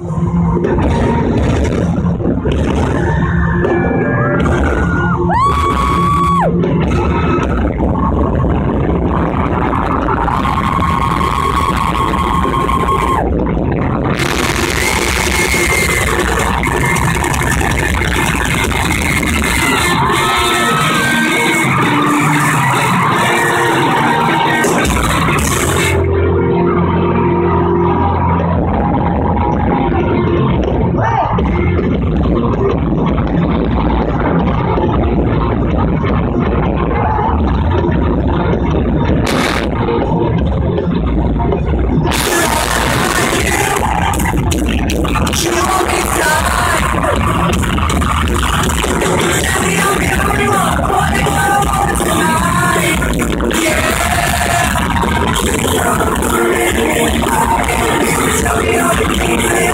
you Yeah.